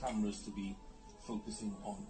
cameras to be focusing on.